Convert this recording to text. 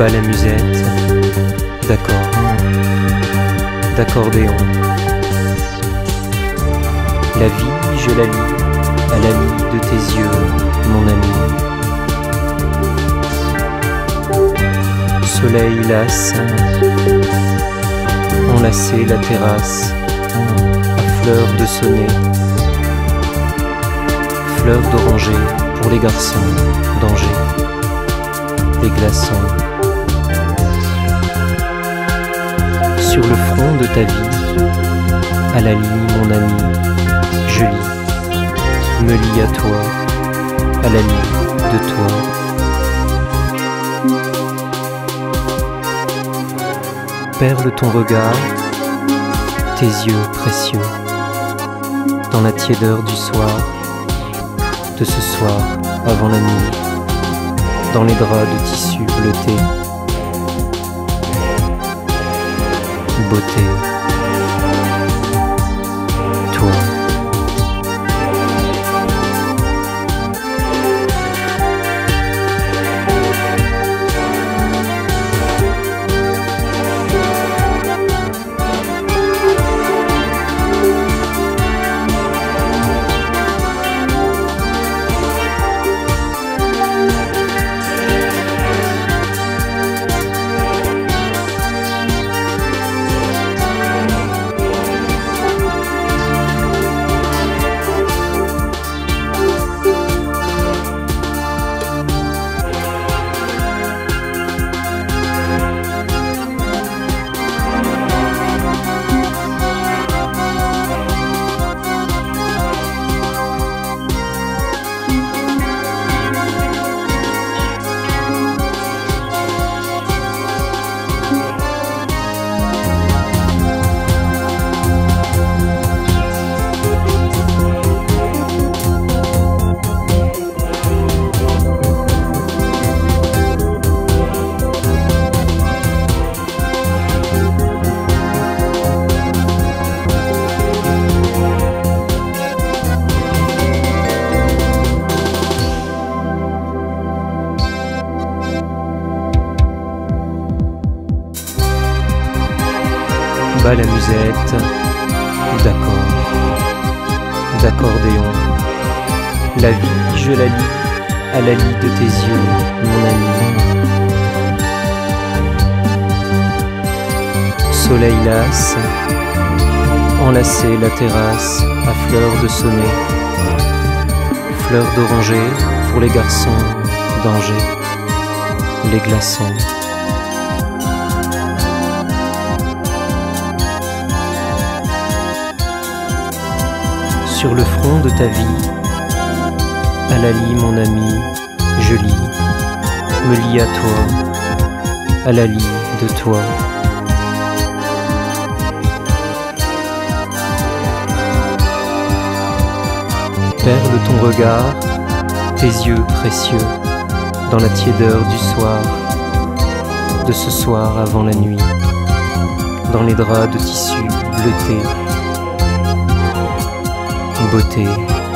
La musette, d'accord, d'accordéon. La vie, je la lis, à la lie de tes yeux, mon ami. Soleil lasse, enlacer la terrasse, à fleurs de sonnet, fleurs d'oranger pour les garçons, danger, les glaçons. Sur le front de ta vie, à la ligne, mon ami, je lis, me lie à toi, à la ligne de toi. Perle ton regard, tes yeux précieux, dans la tiédeur du soir, de ce soir avant la nuit, dans les draps de tissu bleuté. Beauté, Bas la musette, d'accord, d'accordéon. La vie, je la lis, à la lie de tes yeux, mon ami. Soleil lasse, enlacer la terrasse à fleurs de sonnet, fleurs d'oranger pour les garçons, danger, les glaçons. Sur le front de ta vie. À la mon ami, je lis, me lie à toi, à la de toi. Perle ton regard, tes yeux précieux, dans la tiédeur du soir, de ce soir avant la nuit, dans les draps de tissu bleutés beauté